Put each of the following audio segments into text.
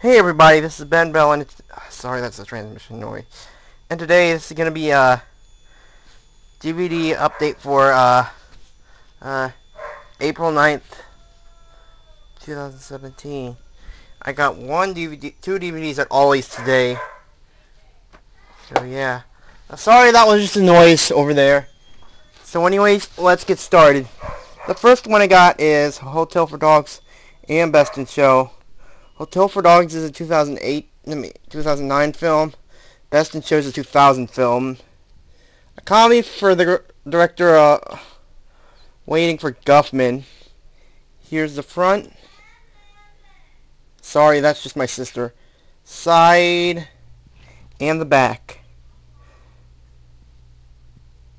Hey everybody, this is Ben Bell, and it's, uh, sorry that's the transmission noise. And today this is going to be a DVD update for uh, uh, April 9th, 2017. I got one DVD, two DVDs at Ollie's today. So yeah. Uh, sorry that was just a noise over there. So anyways, let's get started. The first one I got is Hotel for Dogs and Best in Show. Hotel for Dogs is a 2008, 2009 film. Best in Show is a 2000 film. A comedy for the director uh, Waiting for Guffman. Here's the front. Sorry, that's just my sister. Side and the back.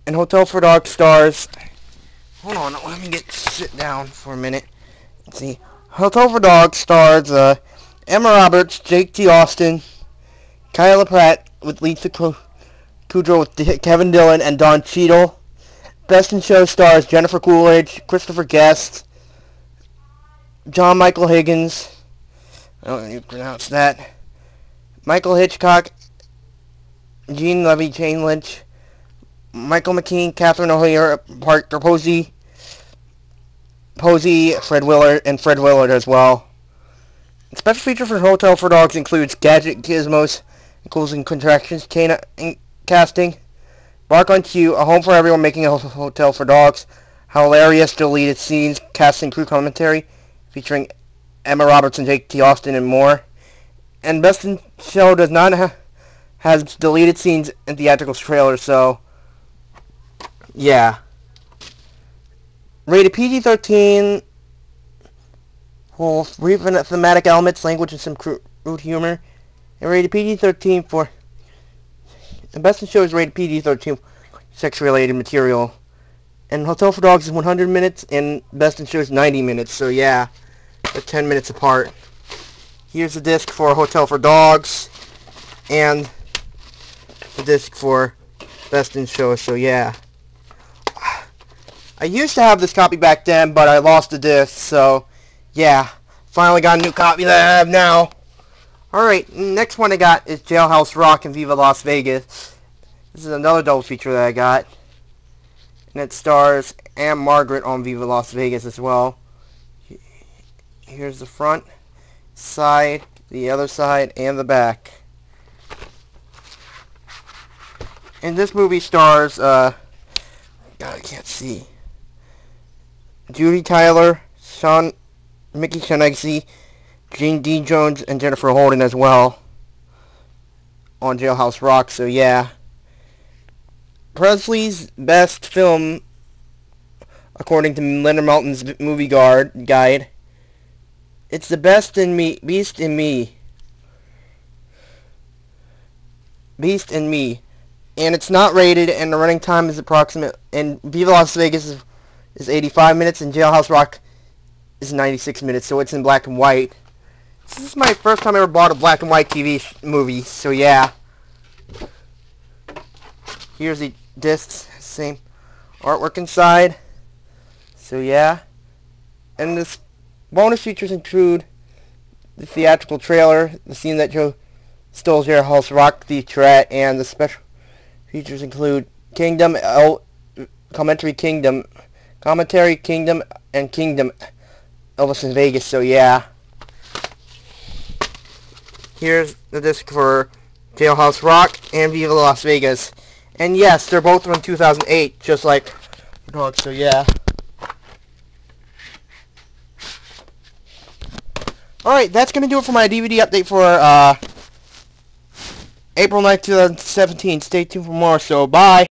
And Hotel for Dogs stars. Hold on, let me get sit down for a minute. See. Hotel Dogs stars uh, Emma Roberts, Jake T. Austin, Kyla Pratt with Lisa Kudrow with Kevin Dillon and Don Cheadle. Best in Show stars Jennifer Coolidge, Christopher Guest, John Michael Higgins. I don't know how you pronounce that. Michael Hitchcock, Eugene Levy, Jane Lynch, Michael McKean, Catherine O'Hara, Parker Posey, Posey, Fred Willard, and Fred Willard as well. Special feature for Hotel for Dogs includes gadget gizmos, including contractions, chain casting, Bark on Cue, A Home for Everyone making a hotel for dogs, hilarious deleted scenes, casting crew commentary, featuring Emma Roberts and Jake T. Austin and more. And Best in Show does not ha has deleted scenes and theatrical trailer, so yeah. Rated PG-13 Well, brief thematic elements, language, and some crude humor. And rated PG-13 for... The Best in Show is rated PG-13 sex-related material. And Hotel for Dogs is 100 minutes, and Best in Show is 90 minutes, so yeah. They're 10 minutes apart. Here's the disc for Hotel for Dogs, and the disc for Best in Show, so yeah. I used to have this copy back then, but I lost the disc, so yeah. Finally got a new copy that I have now. Alright, next one I got is Jailhouse Rock and Viva Las Vegas. This is another double feature that I got. And it stars Ann-Margret on Viva Las Vegas as well. Here's the front, side, the other side, and the back. And this movie stars, uh, God, I can't see. Judy Tyler, Sean, Mickey Shaughnessy, Gene D. Jones, and Jennifer Holden as well on Jailhouse Rock, so yeah. Presley's best film, according to Leonard Maltin's movie guard guide. It's the best in me, Beast in me. Beast in me. And it's not rated, and the running time is approximate, and Viva Las Vegas is is 85 minutes and Jailhouse Rock is 96 minutes, so it's in black and white. This is my first time I ever bought a black and white TV movie, so yeah. Here's the discs, same artwork inside. So yeah. And this bonus features include the theatrical trailer, the scene that Joe stole Jailhouse Rock, the threat, and the special features include Kingdom, El Commentary Kingdom, Commentary, Kingdom, and Kingdom Elvis in Vegas, so yeah. Here's the disc for Jailhouse Rock and Viva Las Vegas. And yes, they're both from 2008, just like Dog, so yeah. Alright, that's going to do it for my DVD update for uh, April 9th, 2017. Stay tuned for more, so bye.